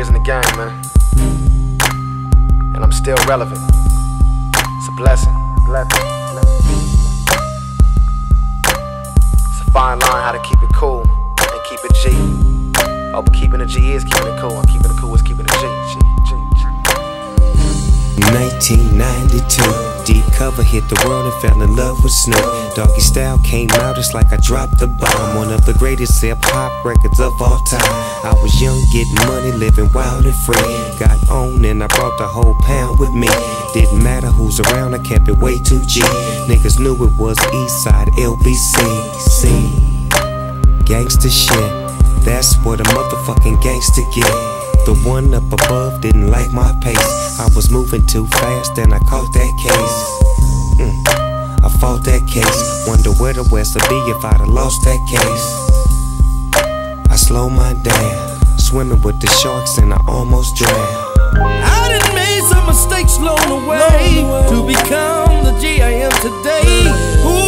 years in the game, man. And I'm still relevant. It's a blessing. Blessing. It's a fine line how to keep it cool and keep it G. Oh, but keeping is keeping it cool, and keeping it cool is keeping it G. G, G, G. 1992. Cover hit the world and fell in love with Snoop. Doggystyle came out, it's like I dropped the bomb. One of the greatest hip hop records of all time. I was young, getting money, living wild and free. Got on and I brought the whole pound with me. Didn't matter who's around, I kept it way too G. Niggas knew it was Eastside LBC. See, gangsta shit. That's what a motherfucking gangster get. The one up above didn't like my pace. I was moving too fast and I caught that case. Mm, I fought that case. Wonder where the West would be if I'd have lost that case. I slowed my down, swimming with the sharks and I almost drowned. I done made some mistakes along the way to become the G I am today. Who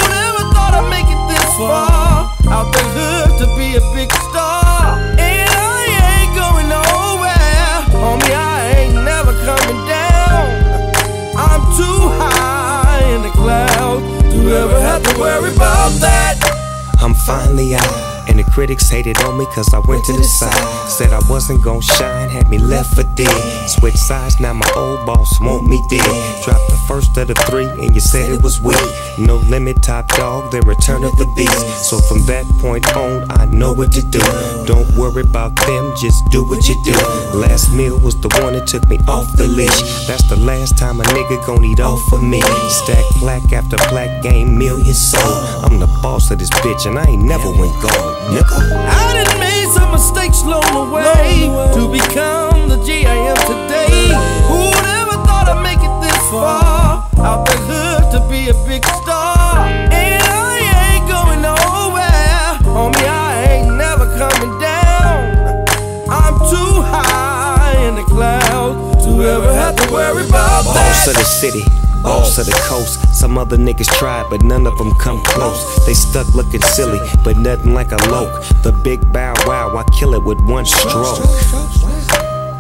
I'm finally out. And the critics hated on me cause I went to the side. Said I wasn't gon' shine, had me left for dead. Switch sides, now my old boss want me dead. Dropped the first of the three and you said it was weak. No limit, Top Dogg, the return of the beast. So from that point on, I know what to do. Don't worry about them, just do what you do. Last meal was the one that took me off the leash. That's the last time a nigga gon' eat off of me. Stack plaque after plaque, game millions sold. I'm the boss of this bitch and I ain't never went gold, nigga. I done made some mistakes along the way to become the G I am today. Who ever thought I'd make it this far? Out the hood to be a big star. And I ain't going nowhere. Homie, I ain't never coming down. I'm too high in the clouds to ever have to worry about Boss of the city, boss of the coast. Some other niggas tried, but none of them come close. They stuck looking silly, but nothing like a loke. The big bow wow, I kill it with one stroke.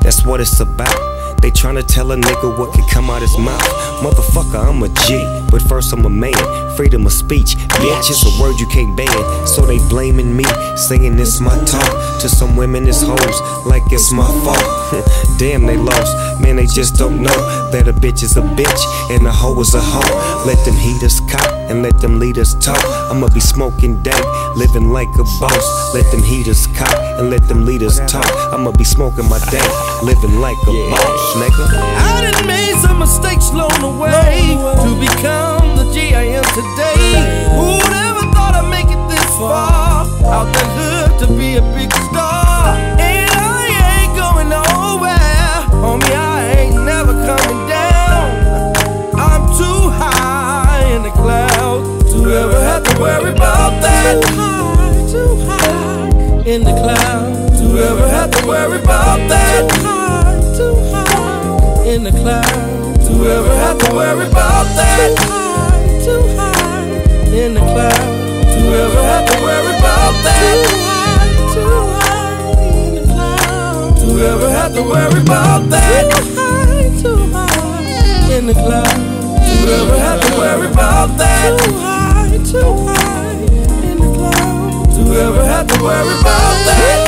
That's what it's about. They tryna tell a nigga what can come out his mouth. Motherfucker, I'm a G, but first I'm a man. Freedom of speech, bitch, it's a word you can't ban. So they blaming me, saying it's my talk. To some women, it's hoes, like it's my fault. Damn, they lost. Man, they just don't know that a bitch is a bitch and a hoe is a hoe. Let them heat us cop and let them leaders talk. I'ma be smoking dank, living like a boss. Let them heaters cop and let them leaders talk. I'ma be smoking my dank, living like a boss, nigga. I done made some mistakes along the way to become the G I am today. Who ever thought I'd make it this far? Out the hood to be a big star. And I ain't going nowhere. Homie, I ain't never coming down. I'm too high in the clouds to ever have to worry about that. High, too high in the clouds to ever have to worry about that. In the clouds to ever have to worry about that. Too high, too high in the clouds to ever have to worry about that. Too high, too high in the clouds to ever have to worry about that. Too high, too high in the clouds to ever have to worry about that. Too high, too high in the clouds to ever have to worry about that.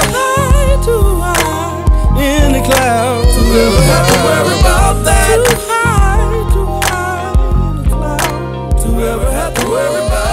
Never had to worry about